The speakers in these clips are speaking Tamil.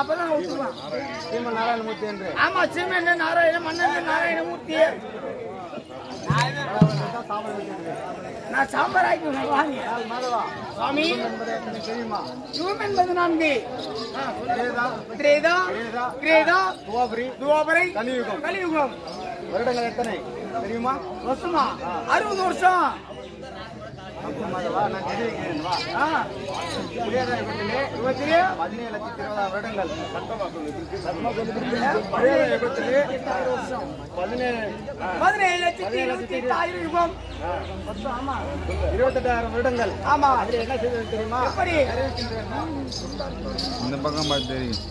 அப்பதான் விட்டுருவான் நாராயணமூர்த்தி என்று. ஆமா சீமன் நாராயண மன்னன் நாராயணமூர்த்தி நான் சாம்பார் ஆக்கி வாங்க சுவாமி. தெரியுமா? என்பது நான்கு. திரேதா கிரேதா. துவாபரி. துவாபரை. கலியுகம். கலியுகம். வருடங்கள் எத்தனை? தெரியுமா? வருஷமா? அறுபது வருஷம். யுகத்திலே பதினேழு லட்சத்தி இருபதாயிரம் வருடங்கள் பதினேழு பதினேழு பதினேழு லட்சத்தி இருபத்தி இருபத்தெட்டாயிரம் வருடங்கள். ஆமா அதுல என்ன தெரியுமா எப்படி இந்த பக்கம் பார்த்து தெரியும்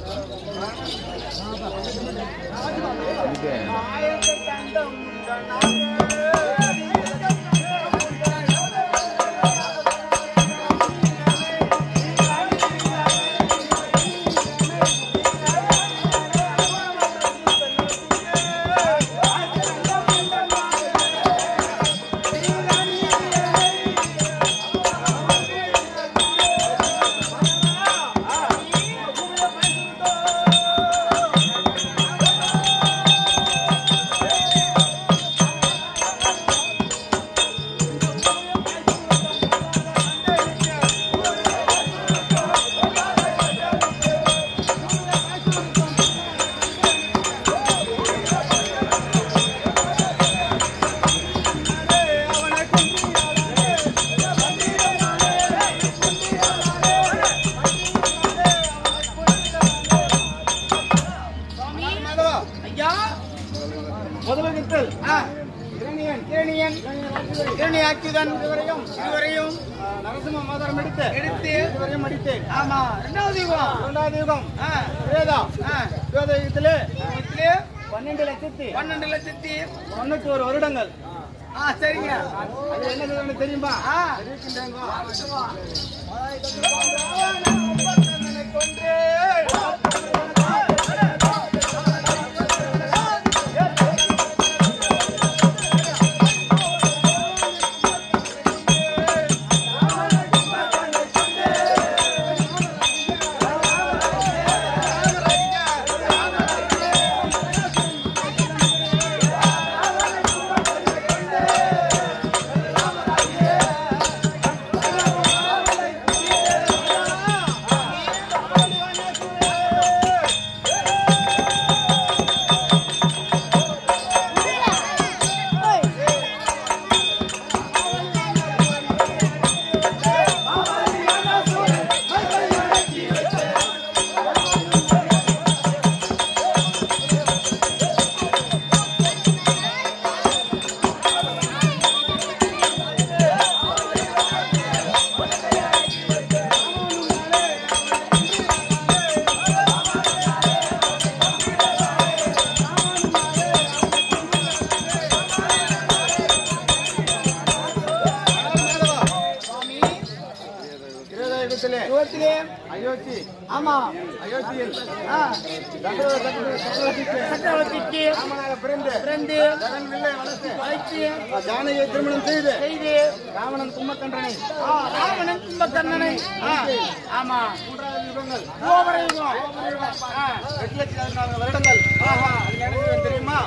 வில்லை வளர்த்து ஜானகியை திருமணம் செய்து. ராவணன் கும்பக்கன்றனை. ராவணன் கும்பக்கண்ணனை. ஆமா. மூன்றாவது யுகங்கள். எட்டு லட்சம் வருடங்கள். தெரியுமா? தெரியுமா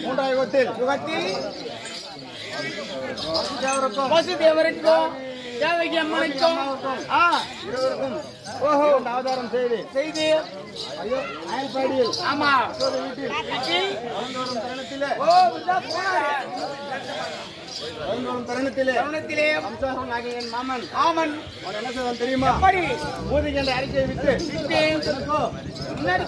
மூன்றாவது யுகத்தில் யுகத்தில் தேவருக்கும் வசுதேவருக்கும் தேவகி அம்மனுக்கும். ஆ, இருவருக்கும். ஓஹோ. அவதாரம் செய்து. செய்தி. ஐயோ அயல்பாடியில். ஆமா. வீட்டில் ஓ போனாரு தருணத்திலே கவனத்திலே வம்சாகம் ஆகிய என் மாமன் ஆமன் அவன் என்ன செய்வான் தெரியுமா? எப்படி? பூதிக்கு என்ற அறிக்கையை விட்டு எனக்கோ? முன்னாடி.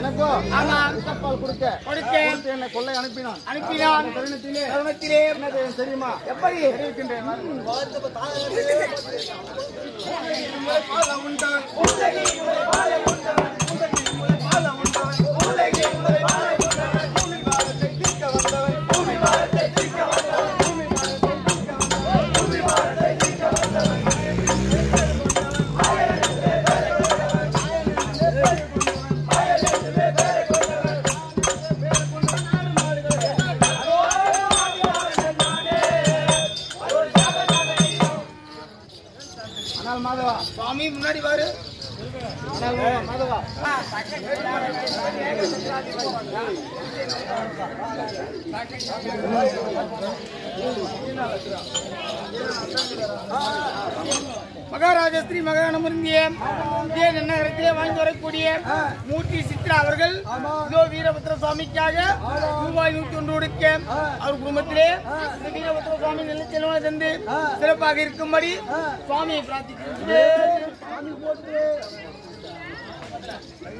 எனக்கோ? ஆமா. தப்பால் கொடுக்க. கொடுக்க என்னை கொள்ளை அனுப்பினான். அனுப்பினான். தருணத்திலே என்ன செய்யும் தெரியுமா? எப்படி? தெரிவிக்கின்றேன். ஆனால் மகாராஜா ஸ்ரீ மகானமருந்திய இதே நன்னகரத்திலே வாழ்ந்து வரக்கூடிய மூர்த்தி சித்ரா அவர்கள் இதோ வீரபத்ர சுவாமிக்காக ரூபாய் நூத்தி ஒன்று கொடுக்க அவர் குடும்பத்திலே வீரபத்ர சுவாமி நல்ல செல்வனை தந்து சிறப்பாக இருக்கும்படி சுவாமியை பிரார்த்திக்கிறேன்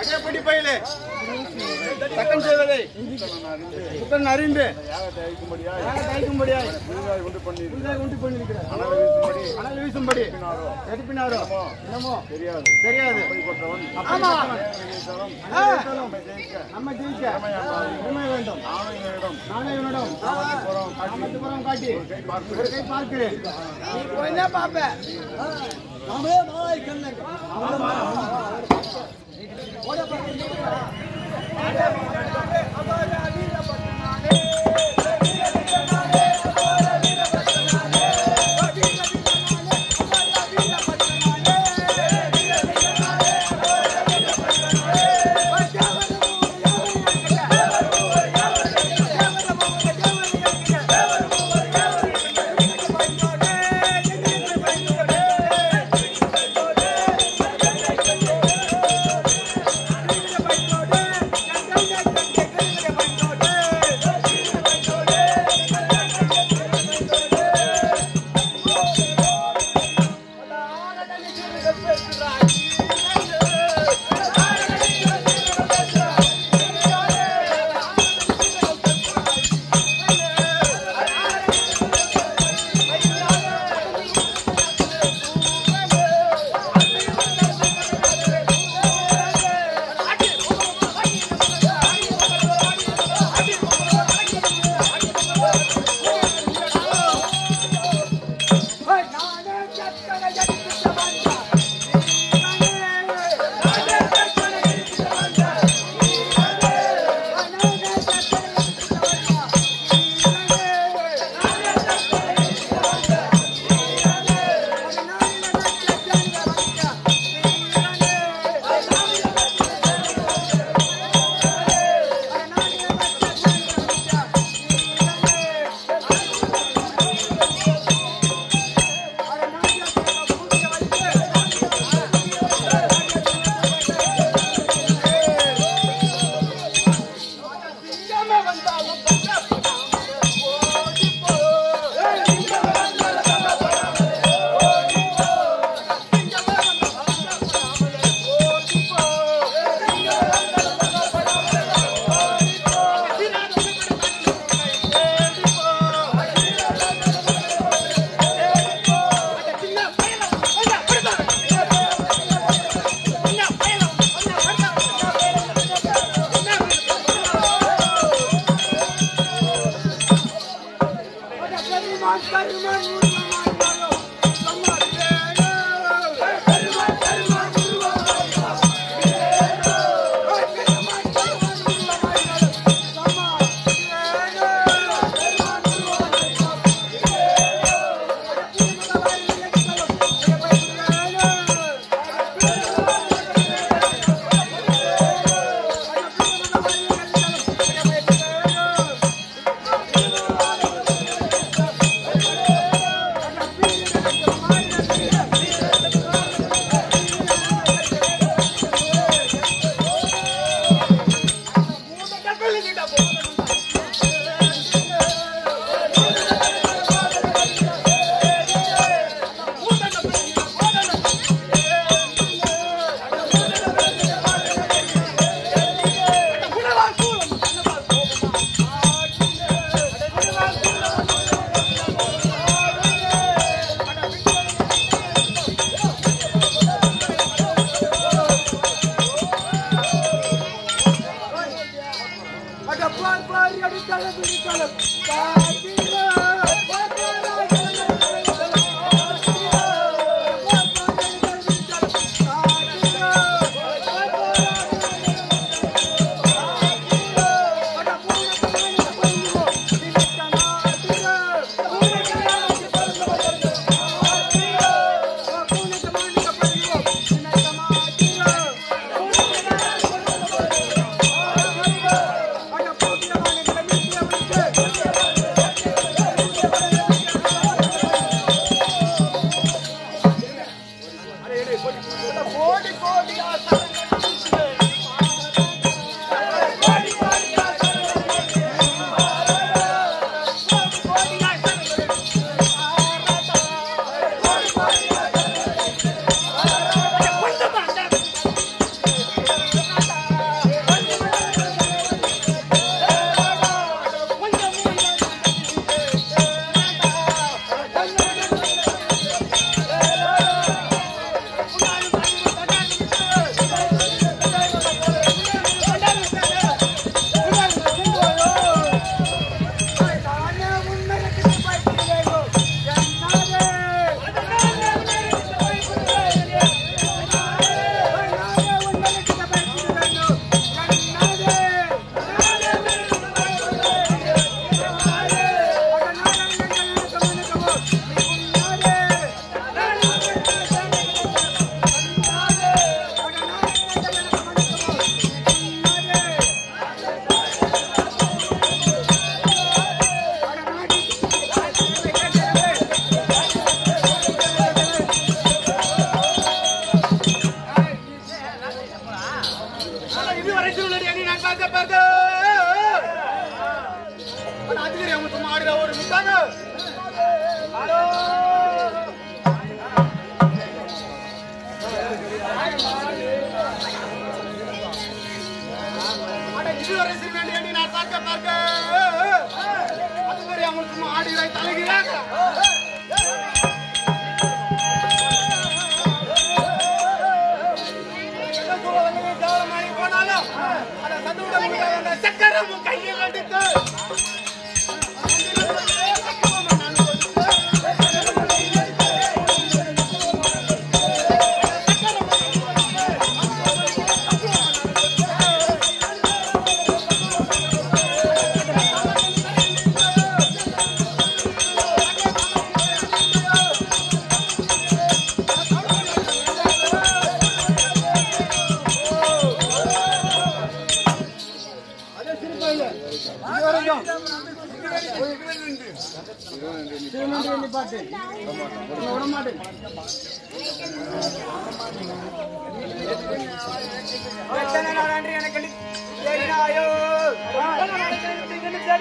அஜயப்படி பயிலே. தக்கம் செய்வதை. புத்தன் அறிந்து. புதிதாக உண்டு பண்ணியிருக்கிறார். அனல் வீசும்படி. எடுப்பினாரோ என்னமோ? தெரியாது. தெரியாது. ஆமா. நம்ம ஜெயிக்க. உண்மை வேண்டும். நானே இவனிடம் காட்டி. ஒரு கை பார்க்கிறேன் நீ போய் தான் பாப்ப நானே Yeah.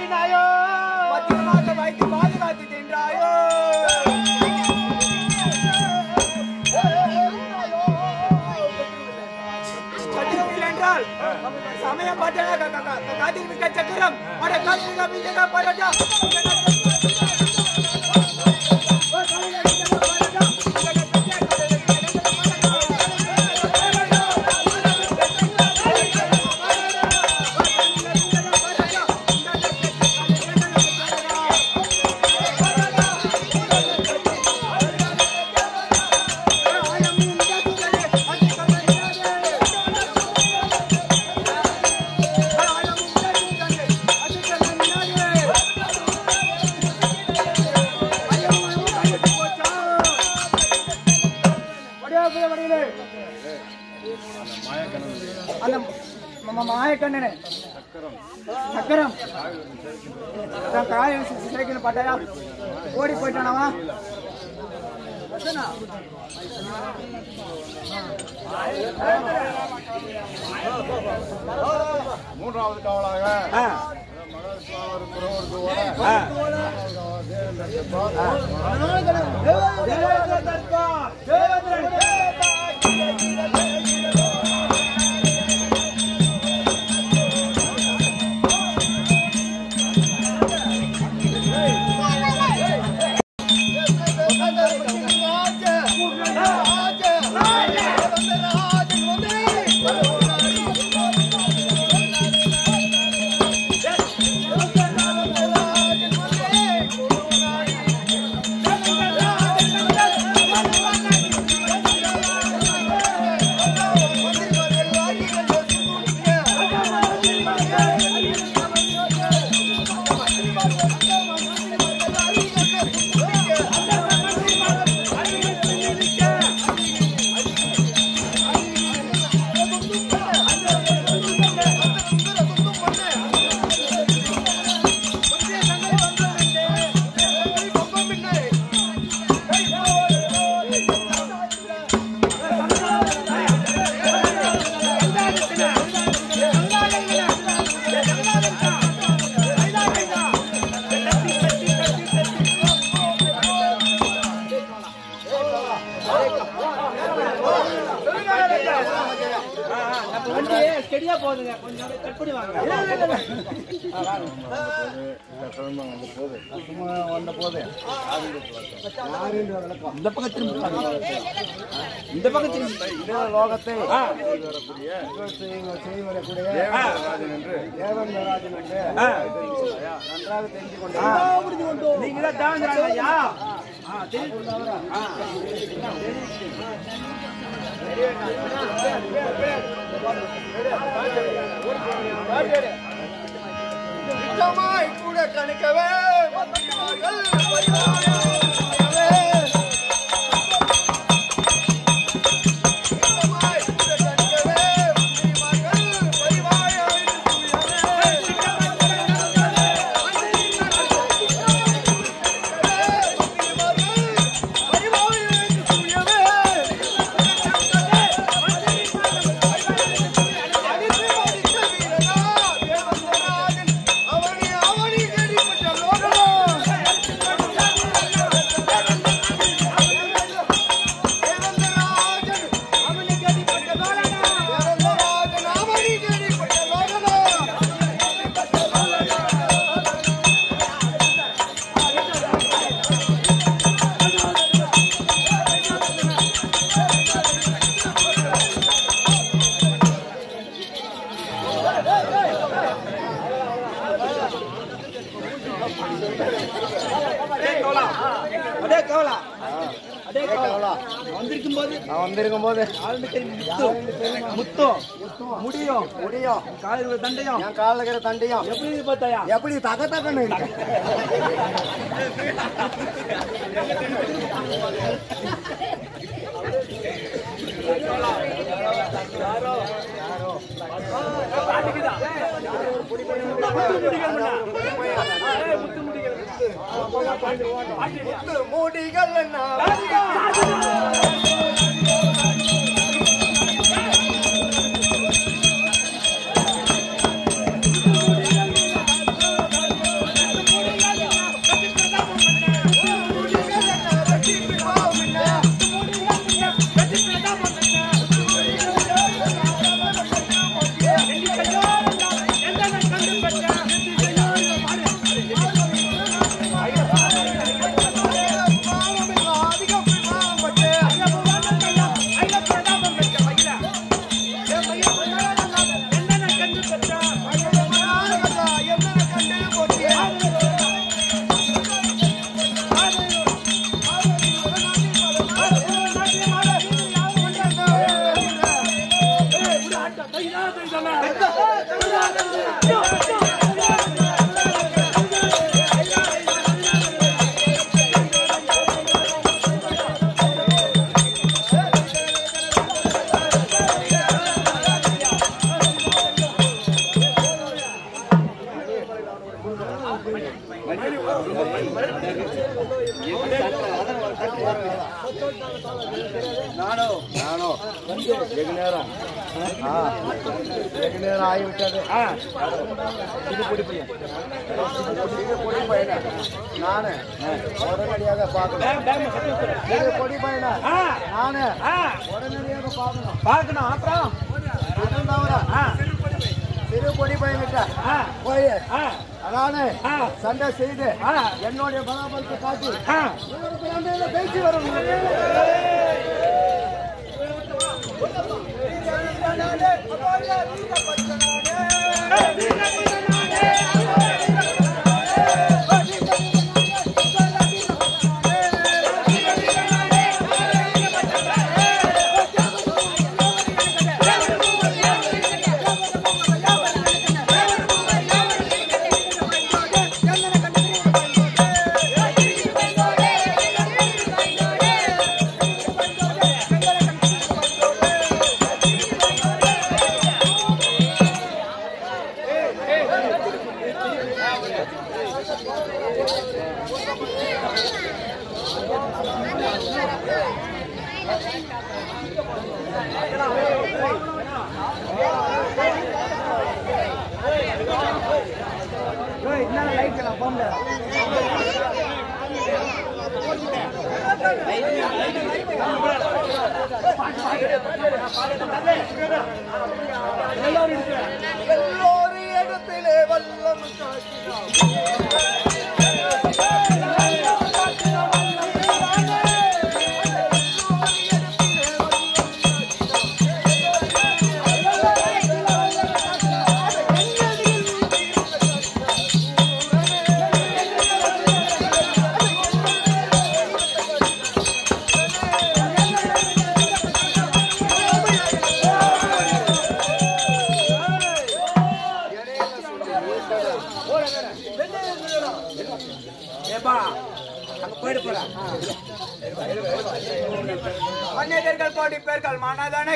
வாங்கினாயோ மத்தியமாக வாய்த்து மாறி வாய்த்து தின்றாயோ? சமய பாட்டா காத்திருக்க சக்கரம். பட காத்திருக்க பீஜக பரட்டா மூன்றாவது காவலாக மகாஸ்வாமர் இந்த பக்கம் திரும்பி. இந்த பக்கம் திரும்பி இதே லோகத்தை வரக்கூடிய தேவன் ராஜன் என்று. நன்றாக தெரிந்து கொண்டு நீங்க தான் ஐயா தெரியும் ஆ கூட கணிக்கவே வந்தார்கள் தண்டையும் என் காலில் இருக்கிற தண்டையும் எப்படி பார்த்தாயா எப்படி தக தகன்னு இருக்கு முடிகள் நேரம் ஆ ஆகிவிட்டது இது பொடி பையன் இது பொடி பையனா நானு உடனடியாக பார்க்கணும் இது பொடி பையனா நானு உடனடியாக பார்க்கணும் பார்க்கணும் அப்புறம் சிறு பொடி பையன்கிட்ட போய் நானு சண்டை செய்து என்னுடைய பராமரிப்பை காட்டி இவருக்கு நன்மையில பேச்சு வரும் ஆ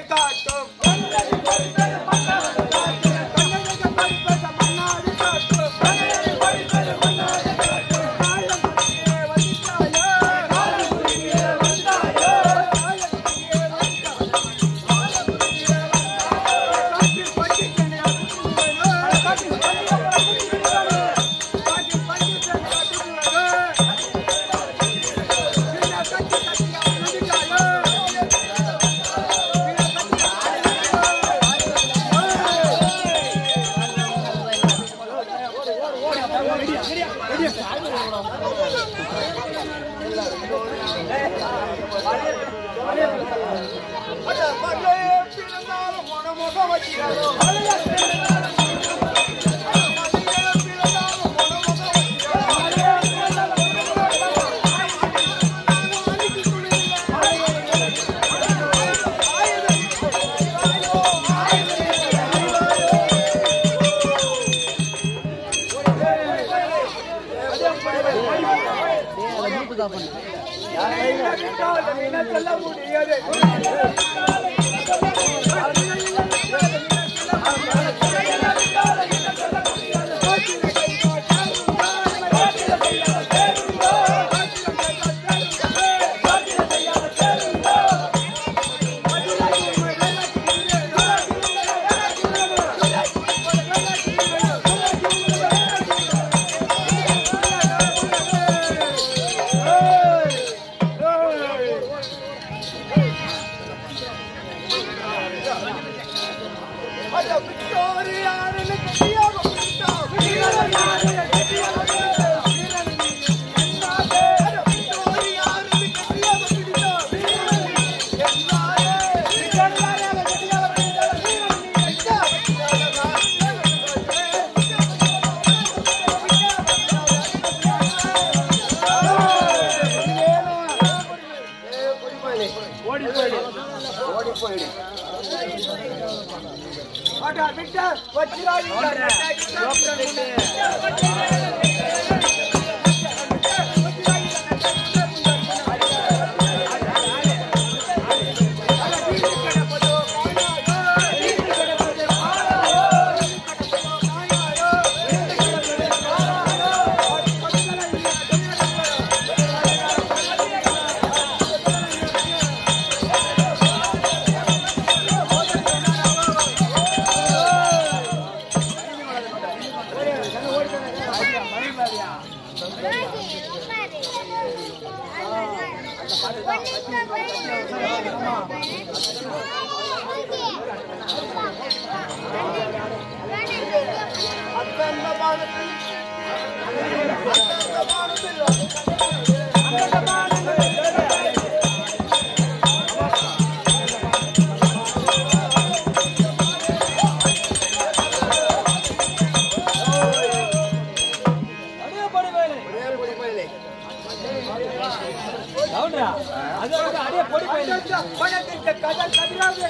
ஏப்பா அங்க போயிட்டு போறேன் மன்னர்கள் கோடி பேர்கள் மனதனை காட்டும் கதிராக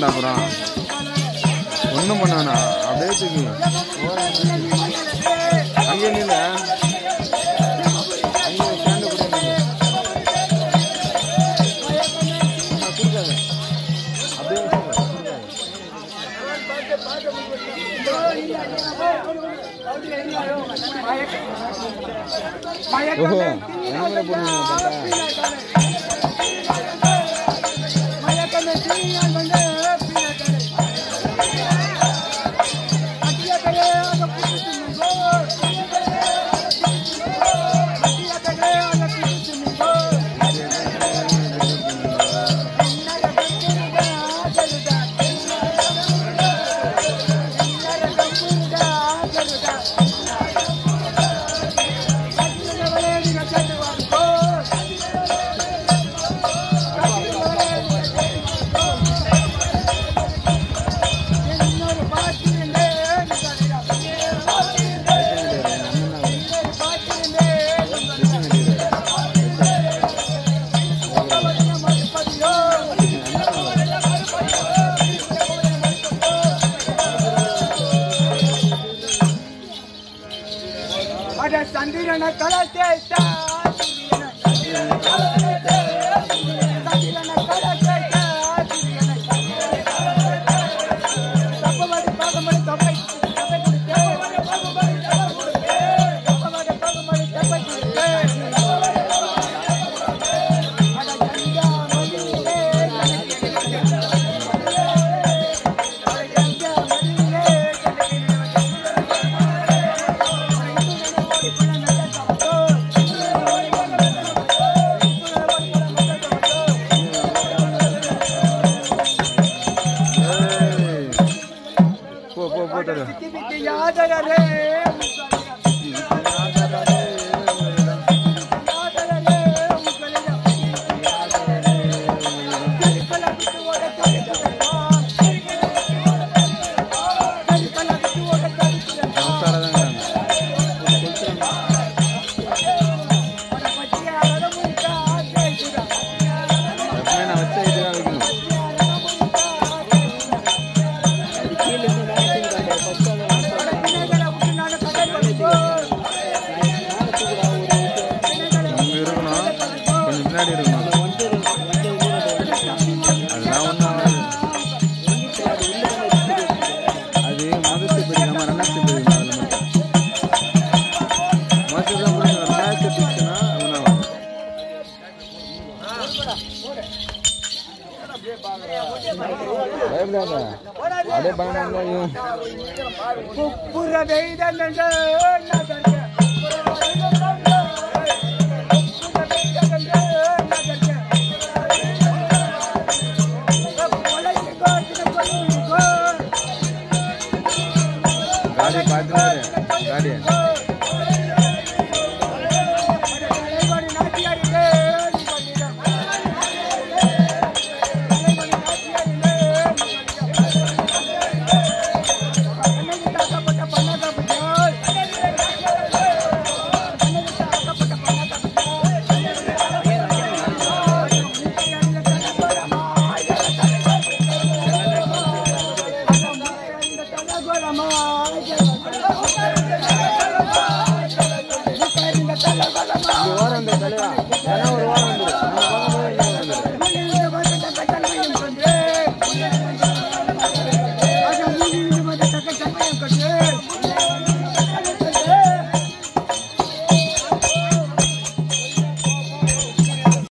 வேணும் அப்புறம். ஒன்றும் பண்ண வேணாம். அப்படியே தூக்கி அங்கே ஸ்டாண்டு கூட பயப்படாத அப்படியே பயணம் குப்புற வெய்தங்க நகர்க காடி பார்த்துனாரு காடி